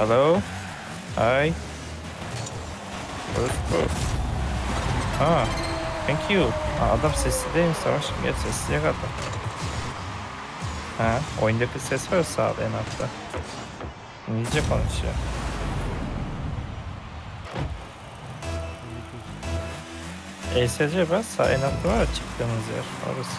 Hello? Hi. Ha. Thank you. Aa, adam sesli değil mi Savaş? Gel sesli yakala. Ha, oyundaki ses var sağda en altta. İngilizce konuşuyor. ESC bas sağ en altta var ya çıktığımız yer orası.